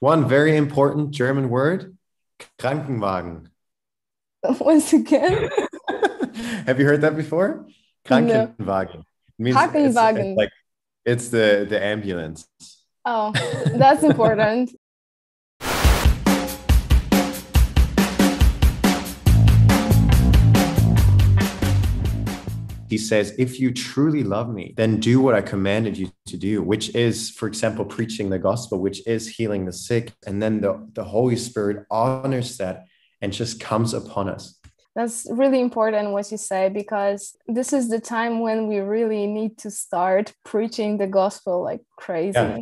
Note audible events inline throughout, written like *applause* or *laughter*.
One very important German word, Krankenwagen. *laughs* Once again, *laughs* Have you heard that before? Krankenwagen. It means it's- it's like it's the the ambulance. oh, *laughs* that's important. He says, If you truly love me, then do what I commanded you to do, which is, for example, preaching the gospel, which is healing the sick. And then the, the Holy Spirit honors that and just comes upon us. That's really important what you say because this is the time when we really need to start preaching the gospel like crazy. Yeah.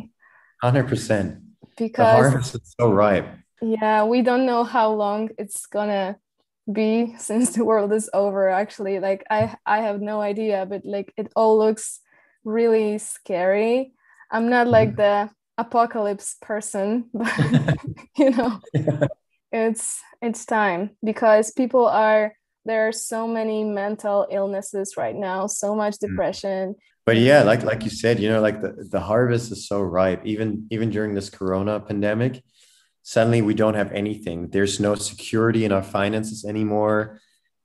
100%. Because the harvest is so ripe. yeah, we don't know how long it's gonna be *laughs* since the world is over actually. Like I I have no idea, but like it all looks really scary. I'm not like mm-hmm. the apocalypse person, *laughs* but *laughs* you know, it's it's time because people are there are so many mental illnesses right now so much mm. depression But yeah, like like you said, you know, like the, the harvest is so ripe. Even even during this corona pandemic, suddenly we don't have anything. There's no security in our finances anymore.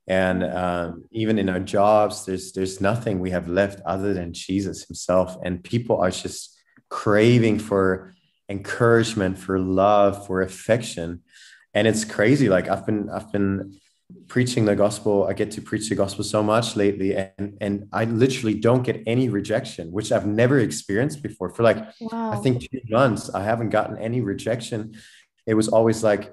And um, even in our jobs, there's there's nothing we have left other than Jesus himself. And people are just craving for encouragement, for love, for affection. And it's crazy. Like I've been I've been preaching the gospel i get to preach the gospel so much lately and and i literally don't get any rejection which i've never experienced before for like wow i think two months i haven't gotten any rejection it was always like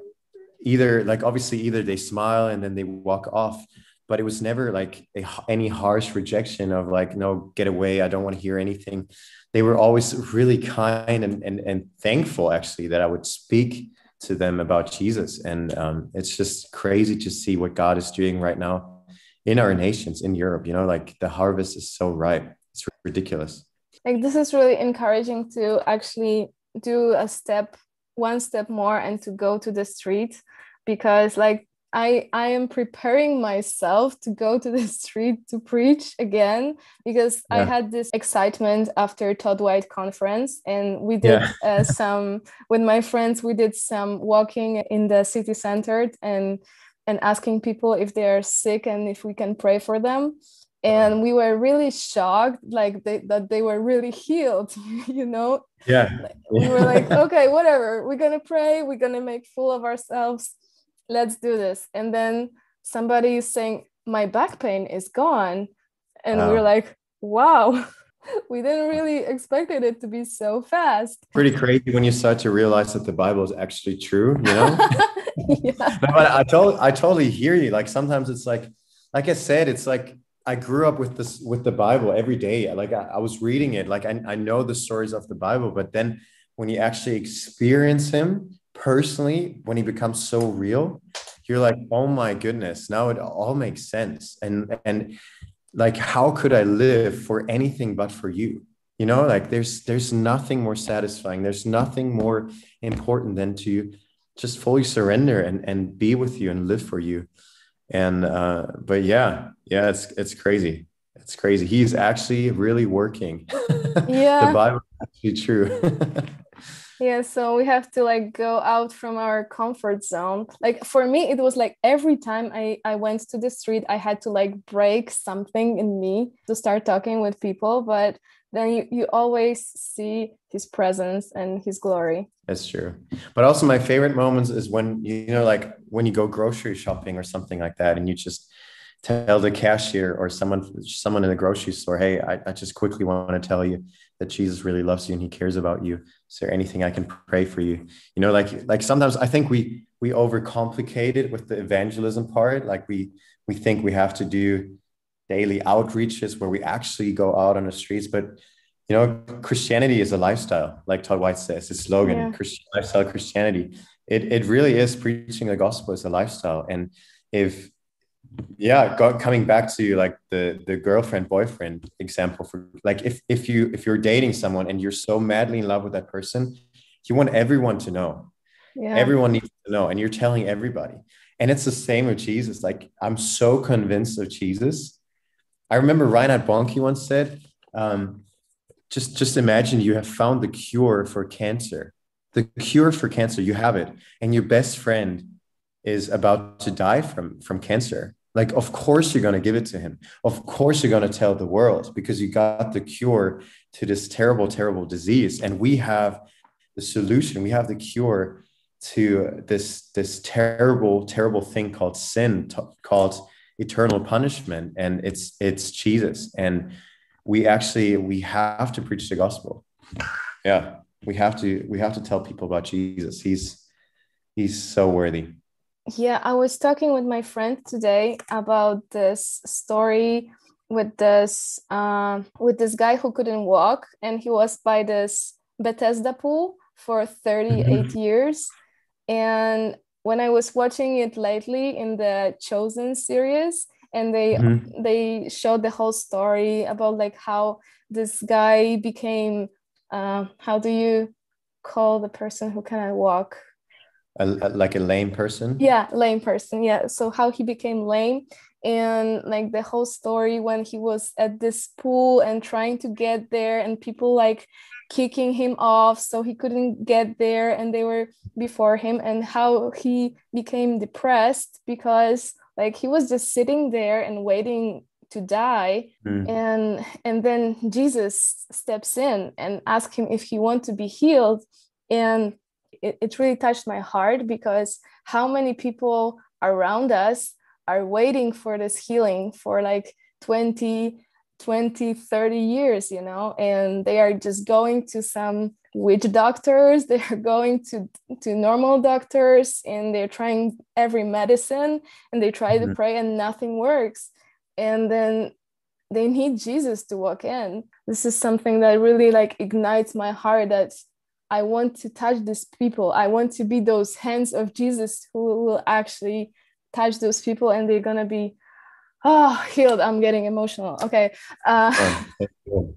either like obviously either they smile and then they walk off but it was never like a, any harsh rejection of like no get away i don't want to hear anything they were always really kind and and, and thankful actually that i would speak to them about Jesus. And um, it's just crazy to see what God is doing right now in our nations, in Europe. You know, like the harvest is so ripe. It's ridiculous. like this is really encouraging to actually do a step one step more and to go to the street because like i i am preparing myself to go to the *laughs* street to preach again because i had this excitement after todd white conference and we did Yeah. uh, some with my friends we did some walking in the city center and and asking people if they are sick and if we can pray for them and we were really shocked like they, that they were really healed *laughs* you know Yeah. we were like okay whatever we're gonna pray we're gonna make fool of ourselves let's do this and then somebody is saying my back pain is gone and Wow. were like wow *laughs* we didn't really expected it to be so fast Pretty crazy when you start to realize that the Bible is actually true, you know? *laughs* yeah but I told I totally hear you. Like sometimes it's like, like I said, it's like I grew up with this with the Bible every day. Like I, I was reading it. Like I, I know the stories of the Bible, but then when you actually experience him personally, when he becomes so real, you're like, oh my goodness, now it all makes sense. And and like how could I live for anything but for you? You know, like there's there's nothing more satisfying, there's nothing more important than to just fully surrender and and be with you and live for you and uh but yeah yeah it's it's crazy. It's crazy. He's actually really working. *laughs* Yeah. the bible is actually true. *laughs* Yeah so we have to like go out from our comfort zone. Like for me it was like every time i i went to the street i had to like break something in me to start talking with people but then you, you always see his presence and his glory. That's true. But also my favorite moments is when you know like when you go grocery shopping or something like that and you just tell the cashier or someone someone in the grocery store hey i, I just quickly want to tell you that jesus really loves you and he cares about you. Is there anything i can pray for you? You know like like sometimes i think we we overcomplicate it with the evangelism part. Like we we think we have to do daily outreaches where we actually go out on the streets but you know christianity is a lifestyle like todd white says his slogan Yeah. christian lifestyle christianity. It, it really is preaching the gospel as a lifestyle. And if yeah go, coming back to you, like the the girlfriend boyfriend example for like if if you if you're dating someone and you're so madly in love with that person you want everyone to know. Yeah. Everyone needs to know and you're telling everybody. And it's the same with jesus. Like i'm so convinced of jesus. I remember reinhard bonnke once said um, just just imagine you have found the cure for cancer. The cure for cancer you have it. And your best friend is about to die from from cancer. Like of course you're going to give it to him. Of course you're going to tell the world because you got the cure to this terrible terrible disease. And we have the solution. We have the cure to this this terrible terrible thing called sin t- called eternal punishment. And it's it's jesus. And we actually we have to preach the gospel. Yeah. We have to we have to tell people about jesus. He's he's so worthy. Yeah i was talking with my friend today about this story with this uh, with this guy who couldn't walk and he was by this bethesda pool for 38 mm-hmm. *laughs* years. And when i was watching it lately in the chosen series and they mm-hmm. they showed the whole story about like how this guy became uh, how do you call the person who cannot walk? A, like a lame person? Yeah lame person yeah. So how he became lame and like the whole story when he was at this pool and trying to get there and people like kicking him off so he couldn't get there and they were before him and how he became depressed because like he was just sitting there and waiting to die. Mm. and and then jesus steps in and asks him if he wants to be healed. And it, it really touched my heart because how many people around us are waiting for this healing for like 20 20 30 years you know? And they are just going to some witch doctors. *laughs* They're going to to normal doctors and they're trying every medicine and they try mm-hmm. to pray and nothing works. And then they need jesus to walk in. This is something that really like ignites my heart that i want to touch these people. I want to be those hands of jesus who will actually touch those people and they're gonna be oh healed. I'm getting emotional. Okay. Uh, oh,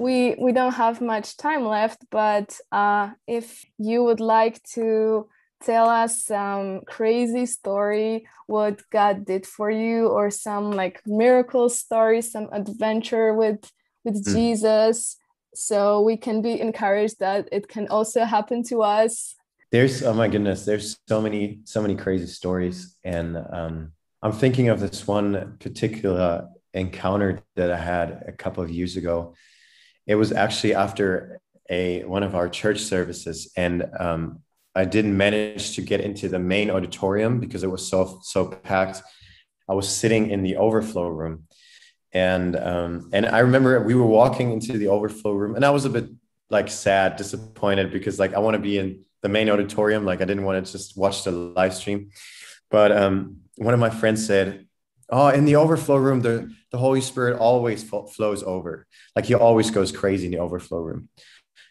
we we don't have much time left but uh, if you would like to tell us some crazy story what god did for you or some like miracle story some adventure with with mm. jesus so we can be encouraged that it can also happen to us there's oh my goodness there's so many so many crazy stories and um I'm thinking of this one particular encounter that I had a couple of years ago. It was actually after a one of our church services, and um, I didn't manage to get into the main auditorium because it was so so packed. I was sitting in the overflow room, and um, and I remember we were walking into the overflow room, and I was a bit like sad, disappointed because like I want to be in the main auditorium, like I didn't want to just watch the live stream, but um, one of my friends said, "Oh, in the overflow room, the the Holy Spirit always flows over. Like he always goes crazy in the overflow room."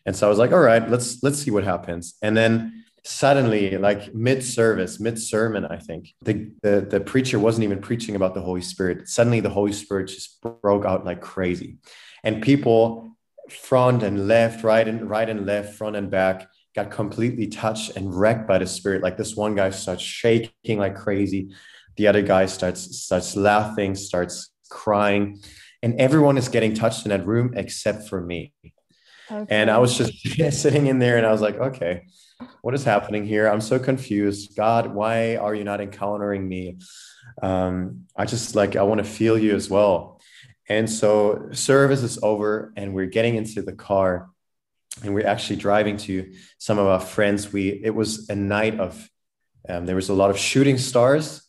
And so I was like, "All right, let's let's see what happens." And then suddenly, like mid service, mid sermon, I think the, the the preacher wasn't even preaching about the Holy Spirit. Suddenly, the Holy Spirit just broke out like crazy, and people front and left, right and right and left, front and back got completely touched and wrecked by the spirit. Like this one guy starts shaking like crazy the other guy starts starts laughing starts crying and everyone is getting touched in that room except for me. Okay. and i was just *laughs* sitting in there and i was like okay what is happening here? I'm so confused. God why are you not encountering me? Um, i just like i want to feel you as well. And so service is over and we're getting into the car and we're actually driving to some of our friends. We it was a night of um, there was a lot of shooting stars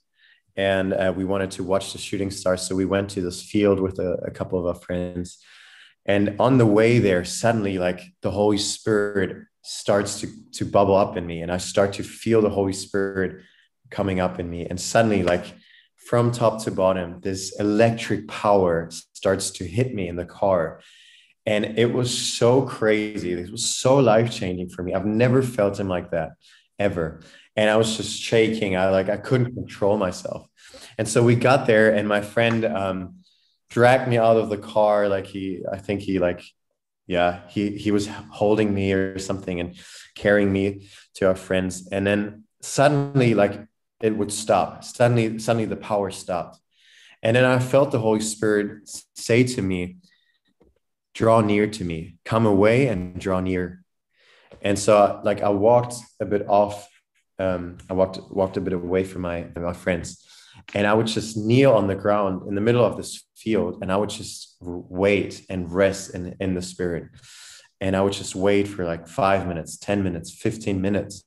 and uh, we wanted to watch the shooting stars. So we went to this field with a, a couple of our friends. And on the way there, suddenly, like the Holy Spirit starts to, to bubble up in me, and I start to feel the Holy Spirit coming up in me. And suddenly, like from top to bottom, this electric power starts to hit me in the car. And it was so crazy. It was so life changing for me. I've never felt him like that ever. And I was just shaking. I like I couldn't control myself. And so we got there, and my friend um, dragged me out of the car. Like he, I think he like, yeah, he he was holding me or something and carrying me to our friends. And then suddenly, like it would stop. Suddenly, suddenly the power stopped. And then I felt the Holy Spirit say to me, draw near to me, come away and draw near. And so like I walked a bit off, um, I walked walked a bit away from my my friends, and I would just kneel on the ground in the middle of this field, and I would just wait and rest in in the spirit, and I would just wait for like five minutes, ten minutes, fifteen minutes,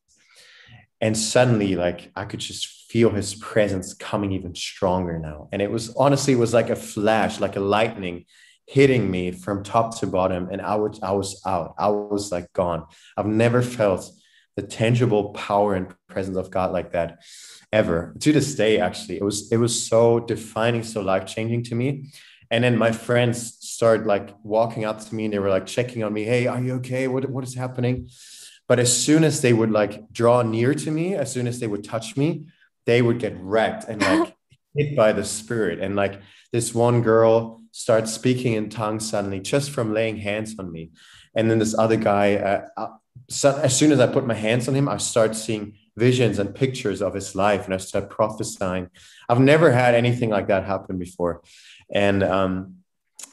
and suddenly like I could just feel his presence coming even stronger now, and it was honestly it was like a flash, like a lightning hitting me from top to bottom. And I was I was out. I was like gone. I've never felt the tangible power and presence of God like that ever. To this day actually. It was it was so defining, so life-changing to me. And then my friends started like walking up to me and they were like checking on me, "Hey, are you okay? What what is happening?" But as soon as they would like draw near to me, as soon as they would touch me, they would get wrecked and like *gasps* hit by the spirit and like this one girl starts speaking in tongues suddenly just from laying hands on me. And then this other guy, uh, uh, so as soon as I put my hands on him, I start seeing visions and pictures of his life and I start prophesying. I've never had anything like that happen before. And um,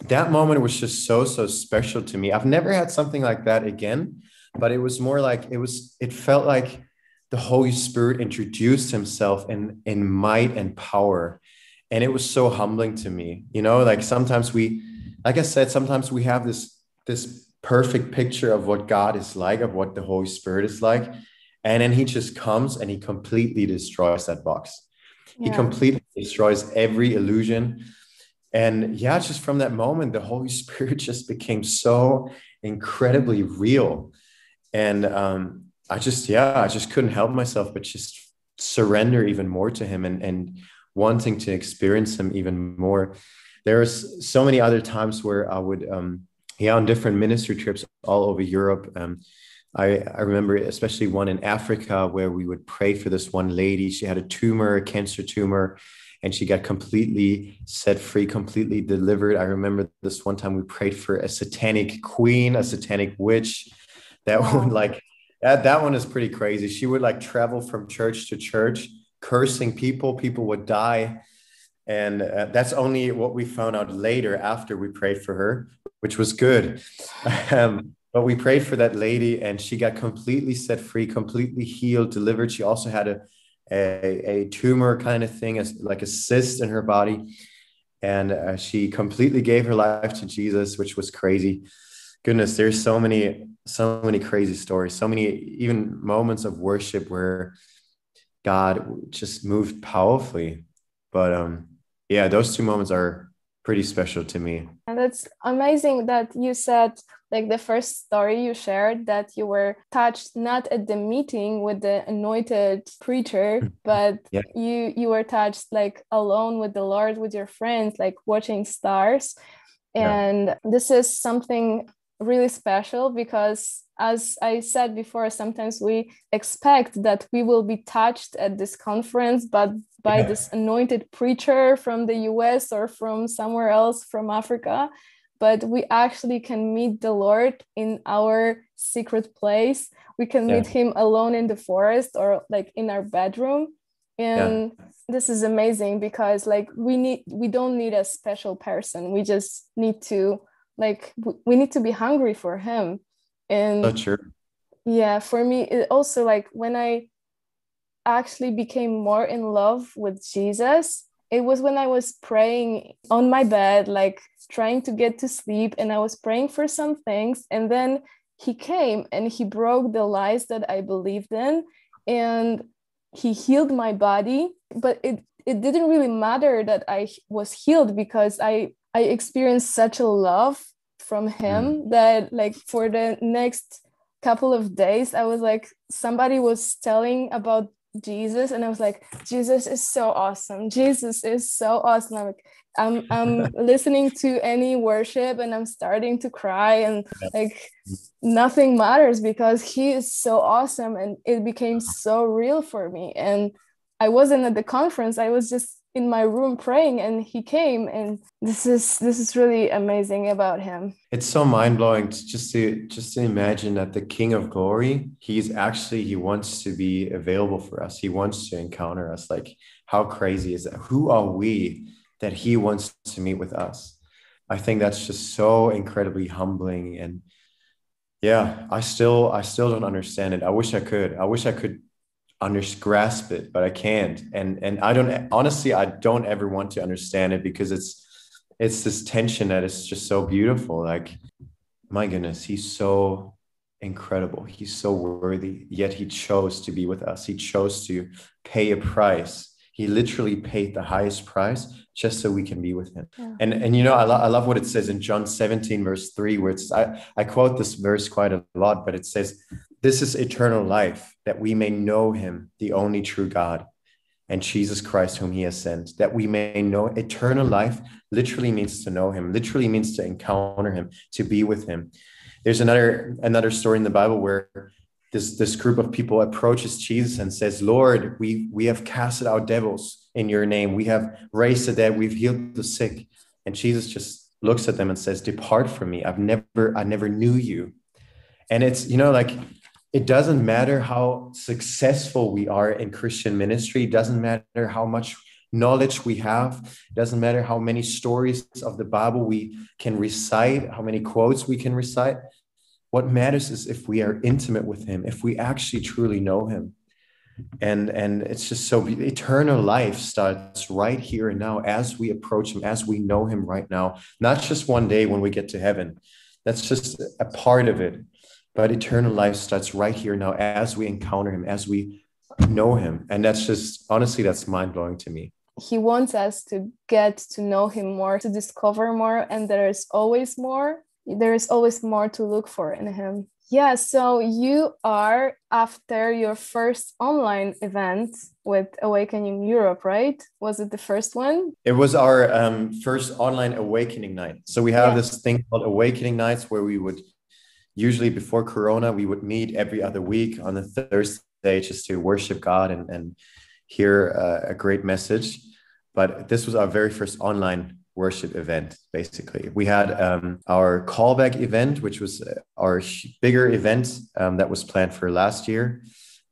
that moment was just so, so special to me. I've never had something like that again, but it was more like it was, it felt like the Holy Spirit introduced himself in, in might and power and it was so humbling to me you know like sometimes we like i said sometimes we have this this perfect picture of what god is like of what the holy spirit is like and then he just comes and he completely destroys that box yeah. he completely destroys every illusion and yeah just from that moment the holy *laughs* spirit just became so incredibly real and um i just yeah i just couldn't help myself but just surrender even more to him and and wanting to experience him even more. There's so many other times where I would, um, yeah, on different ministry trips all over Europe. Um, I, I remember especially one in Africa where we would pray for this one lady. She had a tumor, a cancer tumor, and she got completely set free, completely delivered. I remember this one time we prayed for a satanic queen, a satanic witch. That one, like, that, that one is pretty crazy. She would like travel from church to church cursing people, people would die. And uh, that's only what we found out later after we prayed for her, which was good. *laughs* um, but we prayed for that lady and she got completely set free, completely healed, delivered. She also had a, a, a tumor kind of thing, as, like a cyst in her body. And uh, she completely gave her life to Jesus, which was crazy. Goodness, there's so many, so many crazy stories, so many even moments of worship where God just moved powerfully. But um, yeah, those two moments are pretty special to me. And it's amazing that you said like the first story you shared that you were touched not at the meeting with the anointed preacher *laughs* but yeah. you you were touched like alone with the lord with your friends like watching stars and yeah. this is something really special because as I said before, sometimes we expect that we will be touched at this conference, but by yeah. this anointed preacher from the US or from somewhere else from Africa. But we actually can meet the Lord in our secret place. We can yeah. meet him alone in the forest or like in our bedroom. And yeah. this is amazing because like we need we don't need a special person. We just need to like we need to be hungry for him and Not sure. yeah for me it also like when i actually became more in love with jesus it was when i was praying on my bed like trying to get to sleep and i was praying for some things and then he came and he broke the lies that i believed in and he healed my body but it it didn't really matter that i was healed because i i experienced such a love from him mm. that like for the next couple of days i was like somebody was telling about jesus and i was like jesus is so awesome. Jesus is so awesome. I'm like i'm i'm *laughs* listening to any worship and i'm starting to cry and like nothing matters because he is so awesome and it became so real for me. And i wasn't at the conference. I was just in my room praying and he came and this is this is really amazing about him. It's so mind-blowing to just to just to imagine that the king of glory he's actually he wants to be available for us. He wants to encounter us. Like how crazy is that? Who are we that he wants to meet with us? I think that's just so incredibly humbling and yeah i still i still don't understand it. I wish i could. I wish i could under grasp it but i can't. And and i don't honestly i don't ever want to understand it because it's it's this tension that is just so beautiful. Like my goodness he's so incredible. He's so worthy yet he chose to be with us. He chose to pay a price. He literally paid the highest price just so we can be with him. Yeah. And and you know, I, lo- I love what it says in John 17, verse 3, where it's I, I quote this verse quite a lot, but it says, This is eternal life, that we may know him, the only true God, and Jesus Christ, whom he has sent, that we may know eternal life literally means to know him, literally means to encounter him, to be with him. There's another another story in the Bible where this, this group of people approaches Jesus and says, Lord, we, we have casted out devils in your name. We have raised the dead. We've healed the sick. And Jesus just looks at them and says, depart from me. I've never, I never knew you. And it's, you know, like it doesn't matter how successful we are in Christian ministry. It doesn't matter how much knowledge we have. It doesn't matter how many stories of the Bible we can recite, how many quotes we can recite. What matters is if we are intimate with him, if we actually truly know him. And, and it's just so eternal life starts right here and now as we approach him, as we know him right now, not just one day when we get to heaven. That's just a part of it. But eternal life starts right here now as we encounter him, as we know him. And that's just honestly, that's mind blowing to me he wants us to get to know him more to discover more and there is always more there is always more to look for in him. Yeah, so you are after your first online event with Awakening Europe, right? Was it the first one? It was our um, first online awakening night. So we have yeah. this thing called Awakening Nights where we would usually before Corona, we would meet every other week on the Thursday just to worship God and, and hear uh, a great message. But this was our very first online worship event basically. We had um, our callback event which was uh, our bigger event um, that was planned for last year.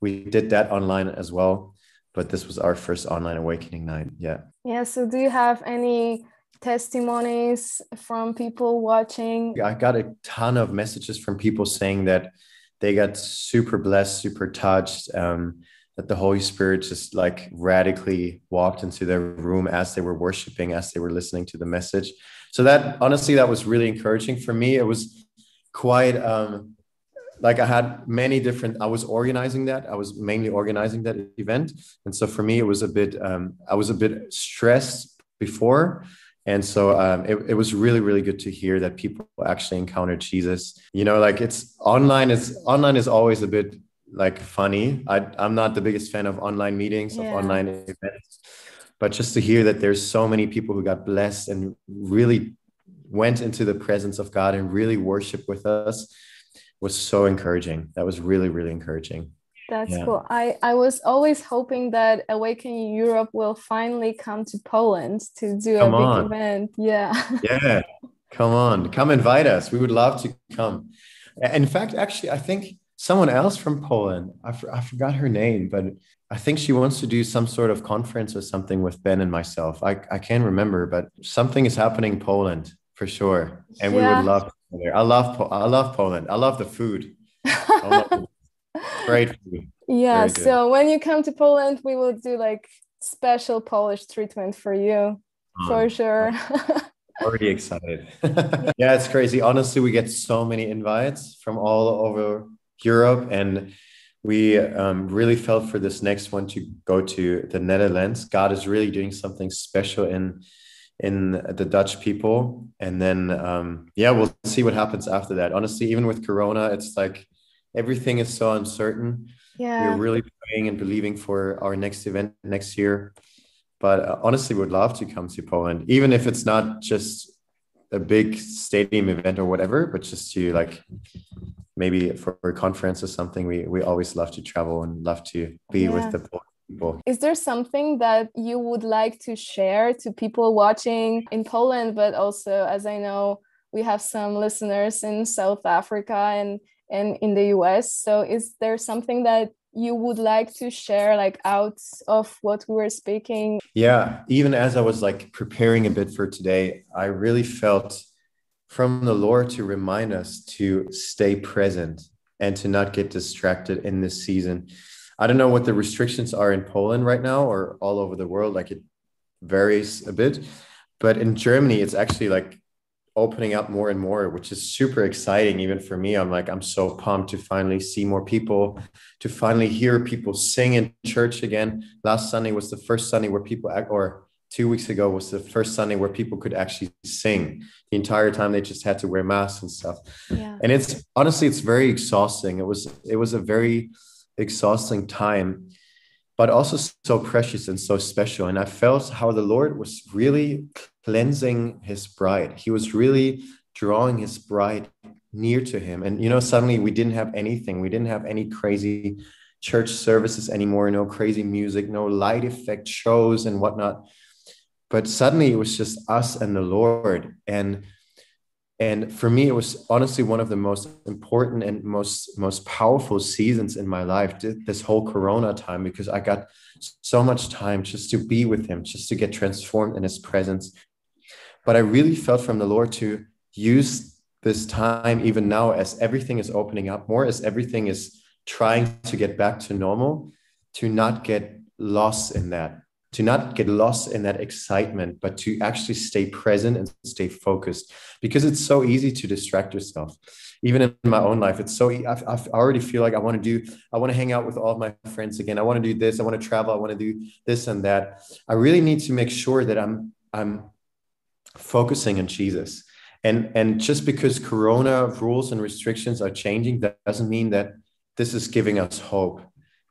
We did that online as well but this was our first online awakening night yeah. Yeah so do you have any testimonies from people watching i got a ton of messages from people saying that they got super blessed super touched um, that the Holy Spirit just like radically walked into their room as they were worshiping, as they were listening to the message. So that honestly, that was really encouraging for me. It was quite um, like I had many different. I was organizing that. I was mainly organizing that event, and so for me, it was a bit. Um, I was a bit stressed before, and so um, it, it was really really good to hear that people actually encountered jesus you know like it's online is online is always a bit like funny. I, I'm not the biggest fan of online meetings, yeah. of online events, but just to hear that there's so many people who got blessed and really went into the presence of God and really worship with us was so encouraging. That was really, really encouraging. That's yeah. cool. I, I was always hoping that Awakening Europe will finally come to Poland to do come a on. big event. Yeah. *laughs* Yeah. Come on. Come invite us. We would love to come. In fact, actually, I think someone else from Poland. I, I forgot her name, but I think she wants to do some sort of conference or something with Ben and myself. I, I can't remember, but something is happening in Poland for sure. And yeah. we would love there. I love I love Poland. I love the food. *laughs* Great. *laughs* Yeah. So when you come to Poland, we will do like special Polish treatment for you. for sure. *laughs* already excited. *laughs* yeah, it's crazy. Honestly, we get so many invites from all over Europe, and we um, really felt for this next one to go to the Netherlands. God is really doing something special in in the Dutch people, and then um, yeah, we'll see what happens after that. Honestly, even with Corona, it's like everything is so uncertain. Yeah, we're really praying and believing for our next event next year. But uh, honestly, would love to come to Poland, even if it's not just a big stadium event or whatever, but just to like maybe for a conference or something, we we always love to travel and love to be yeah. with the people. Is there something that you would like to share to people watching in Poland, but also as I know we have some listeners in South Africa and and in the US. So is there something that you would like to share like out of what we were speaking yeah even as i was like preparing a bit for today i really felt from the Lord to remind us to stay present and to not get distracted in this season. I don't know what the restrictions are in Poland right now or all over the world. Like it varies a bit, but in Germany, it's actually like opening up more and more, which is super exciting. Even for me, I'm like, I'm so pumped to finally see more people, to finally hear people sing in church again. Last Sunday was the first Sunday where people, or two weeks ago was the first Sunday where people could actually sing. The entire time they just had to wear masks and stuff. Yeah. And it's honestly, it's very exhausting. It was, it was a very exhausting time, but also so precious and so special. And I felt how the Lord was really cleansing his bride. He was really drawing his bride near to him. And, you know, suddenly we didn't have anything. We didn't have any crazy church services anymore, no crazy music, no light effect shows and whatnot. But suddenly it was just us and the Lord. And and for me it was honestly one of the most important and most most powerful seasons in my life this whole corona time because i got so much time just to be with him just to get transformed in his presence but i really felt from the lord to use this time even now as everything is opening up more as everything is trying to get back to normal to not get lost in that to not get lost in that excitement, but to actually stay present and stay focused because it's so easy to distract yourself. Even in my own life, it's so, I, already feel like I want to do, I want to hang out with all of my friends again. I want to do this. I want to travel. I want to do this and that. I really need to make sure that I'm, I'm focusing on Jesus. And, and just because Corona rules and restrictions are changing, that doesn't mean that this is giving us hope.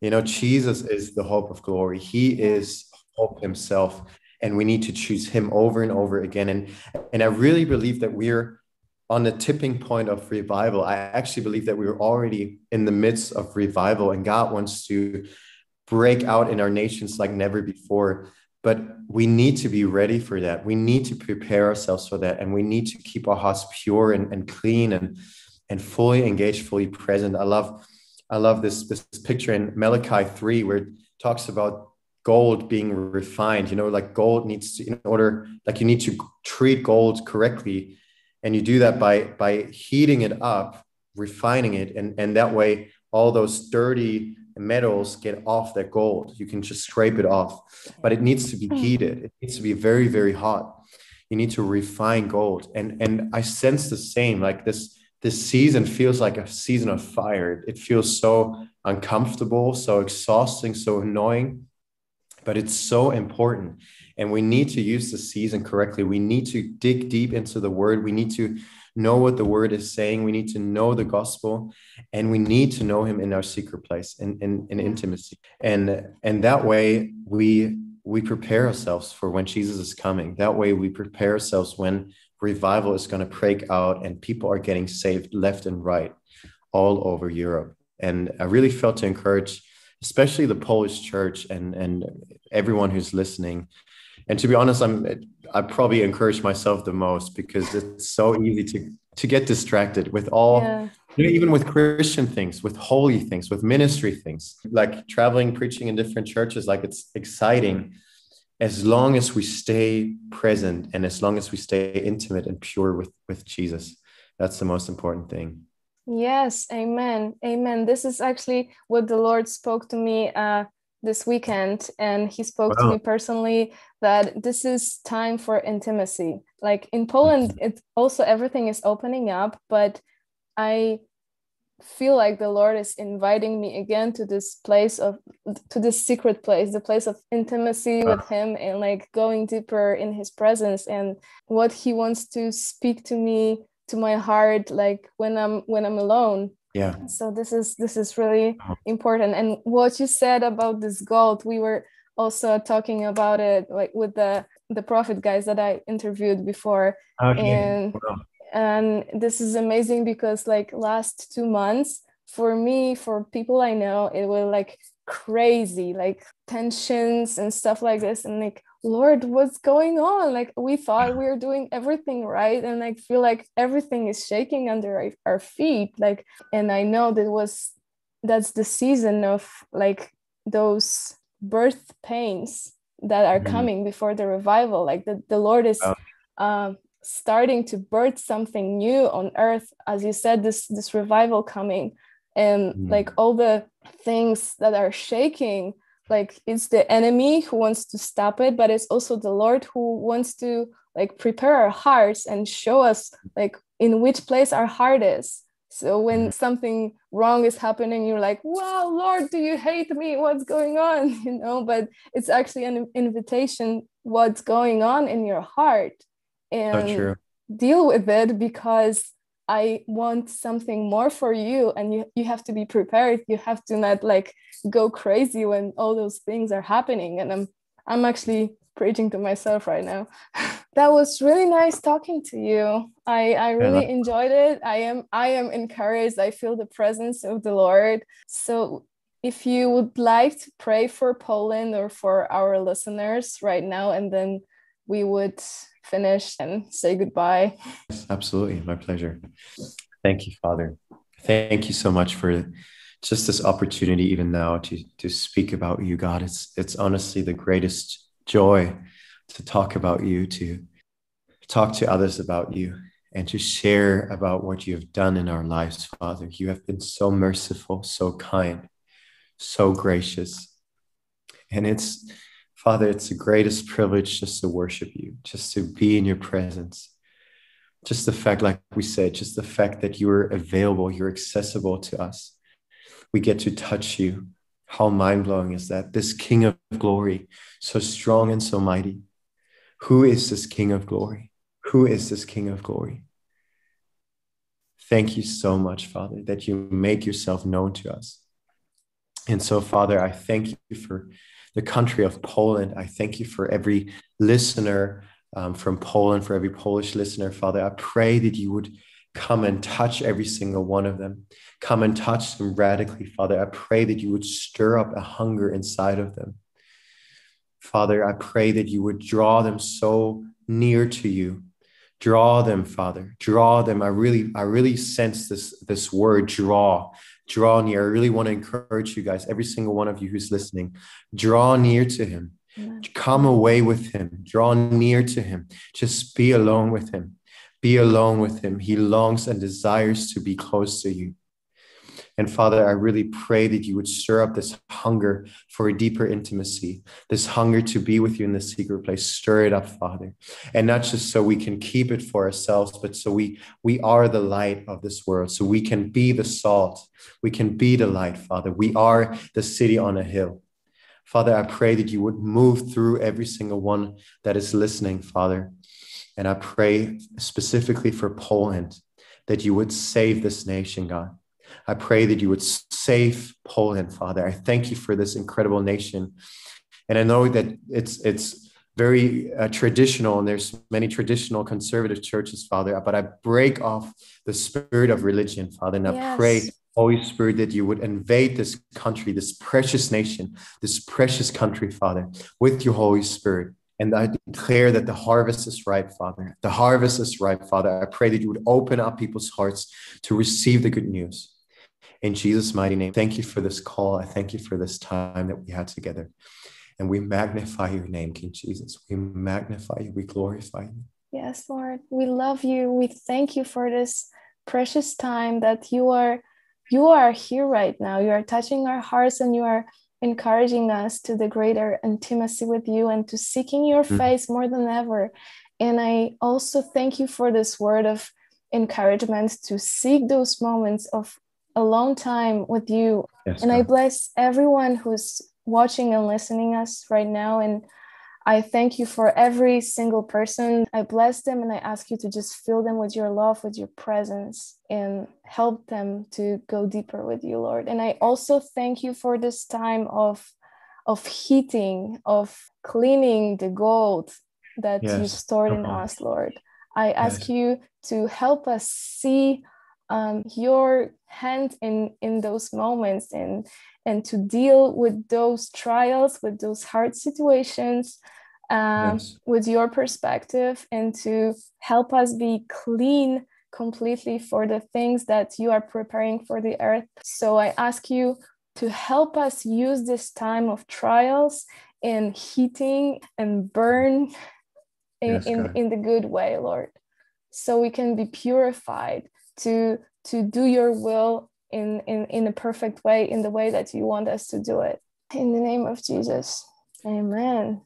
You know, Jesus is the hope of glory. He is hope himself and we need to choose him over and over again and and i really believe that we're on the tipping point of revival i actually believe that we're already in the midst of revival and god wants to break out in our nations like never before but we need to be ready for that. We need to prepare ourselves for that and we need to keep our hearts pure and, and clean and and fully engaged fully present. I love i love this this picture in malachi 3 where it talks about gold being refined. You know like gold needs to in order like you need to treat gold correctly and you do that by by heating it up refining it and and that way all those dirty metals get off that gold you can just scrape it off but it needs to be hmm. heated it needs to be very very hot you need to refine gold and and i sense the same like this this season feels like a season of fire it feels so uncomfortable so exhausting so annoying but it's so important. And we need to use the season correctly. We need to dig deep into the word. We need to know what the word is saying. We need to know the gospel and we need to know him in our secret place in, in, in intimacy. And, and that way we, we prepare ourselves for when Jesus is coming. That way we prepare ourselves when revival is going to break out and people are getting saved left and right all over Europe. And I really felt to encourage especially the Polish church and and everyone who's listening. And to be honest, I'm I probably encourage myself the most because it's so easy to to get distracted with all yeah. you know, even with Christian things, with holy things, with ministry things, like traveling, preaching in different churches. Like it's exciting as long as we stay present and as long as we stay intimate and pure with with Jesus. That's the most important thing. Yes, amen. Amen. This is actually what the Lord spoke to me uh, this weekend. And He spoke wow. to me personally that this is time for intimacy. Like in Poland, mm-hmm. it also everything is opening up, but I feel like the Lord is inviting me again to this place of to this secret place, the place of intimacy wow. with Him and like going deeper in His presence and what He wants to speak to me to my heart like when i'm when i'm alone yeah. So this is this is really oh. important. And what you said about this gold we were also talking about it like with the the prophet guys that i interviewed before. Okay. and and this is amazing because like last two months for me for people i know it was like crazy like tensions and stuff like this. And like lord what's going on like we thought we were doing everything right and i feel like everything is shaking under our, feet like and i know that was that's the season of like those birth pains that are mm-hmm. coming before the revival like the, the lord is um, starting to birth something new on earth as you said this this revival coming and mm. like all the things that are shaking like it's the enemy who wants to stop it but it's also the lord who wants to like prepare our hearts and show us like in which place our heart is. So when mm-hmm. something wrong is happening you're like wow lord do you hate me? What's going on? *laughs* You know but it's actually an invitation what's going on in your heart and deal with it because I want something more for you and you, you have to be prepared. You have to not like go crazy when all those things are happening. And I'm I'm actually preaching to myself right now. *laughs* that was really nice talking to you. I, I really yeah. enjoyed it. I am I am encouraged. I feel the presence of the Lord. So if you would like to pray for Poland or for our listeners right now, and then we would finish and say goodbye. Absolutely. My pleasure. Thank you, Father. Thank you so much for just this opportunity, even now, to, to speak about you, God. It's, it's honestly the greatest joy to talk about you, to talk to others about you, and to share about what you have done in our lives, Father. You have been so merciful, so kind, so gracious. And it's Father, it's the greatest privilege just to worship you, just to be in your presence. Just the fact, like we said, just the fact that you are available, you're accessible to us. We get to touch you. How mind blowing is that? This King of glory, so strong and so mighty. Who is this King of glory? Who is this King of glory? Thank you so much, Father, that you make yourself known to us. And so, Father, I thank you for the country of Poland. I thank you for every listener um, from Poland, for every Polish listener, Father. I pray that you would come and touch every single one of them. Come and touch them radically, Father. I pray that you would stir up a hunger inside of them. Father, I pray that you would draw them so near to you. Draw them, Father. Draw them. I really, I really sense this, this word draw draw near. I really want to encourage you guys, every single one of you who's listening, draw near to him. Come away with him. Draw near to him. Just be alone with him. Be alone with him. He longs and desires to be close to you. And Father, I really pray that you would stir up this hunger for a deeper intimacy, this hunger to be with you in the secret place. Stir it up, Father. And not just so we can keep it for ourselves, but so we, we are the light of this world, so we can be the salt. We can be the light, Father. We are the city on a hill. Father, I pray that you would move through every single one that is listening, Father. And I pray specifically for Poland that you would save this nation, God I pray that you would save Poland, Father. I thank you for this incredible nation. And I know that it's it's very uh, traditional and there's many traditional conservative churches, Father, but I break off the spirit of religion, Father, and yes. I pray Holy Spirit, that you would invade this country, this precious nation, this precious country, Father, with your Holy Spirit. And I declare that the harvest is ripe, Father. The harvest is ripe, Father. I pray that you would open up people's hearts to receive the good news. In Jesus' mighty name, thank you for this call. I thank you for this time that we had together. And we magnify your name, King Jesus. We magnify you, we glorify you. Yes, Lord. We love you. We thank you for this precious time that you are you are here right now. You are touching our hearts and you are encouraging us to the greater intimacy with you and to seeking your mm. face more than ever. And I also thank you for this word of encouragement to seek those moments of a long time with you. Yes, and God. I bless everyone who's watching and listening us right now. And I thank you for every single person. I bless them and I ask you to just fill them with your love, with your presence, and help them to go deeper with you, Lord. And I also thank you for this time of of heating, of cleaning the gold that yes. you stored in us, Lord. I ask yes. you to help us see um, your hand in in those moments and and to deal with those trials with those hard situations um, yes. with your perspective and to help us be clean completely for the things that you are preparing for the earth so i ask you to help us use this time of trials in heating and burn in, yes, in, in the good way lord so we can be purified to to do your will in in in a perfect way in the way that you want us to do it in the name of jesus amen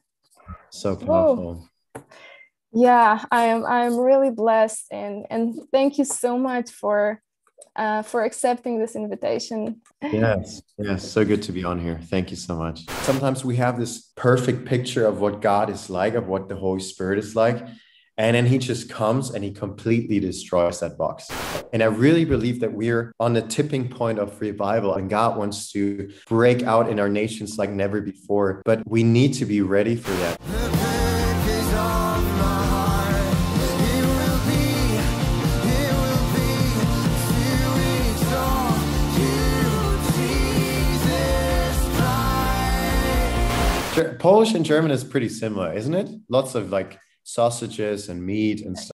so powerful Whoa. yeah i am i am really blessed and and thank you so much for uh, for accepting this invitation. Yes, yes, so good to be on here. Thank you so much. Sometimes we have this perfect picture of what God is like, of what the Holy Spirit is like. And then he just comes and he completely destroys that box. And I really believe that we're on the tipping point of revival and God wants to break out in our nations like never before. But we need to be ready for that. Polish and German is pretty similar, isn't it? Lots of like sausages and meat and stuff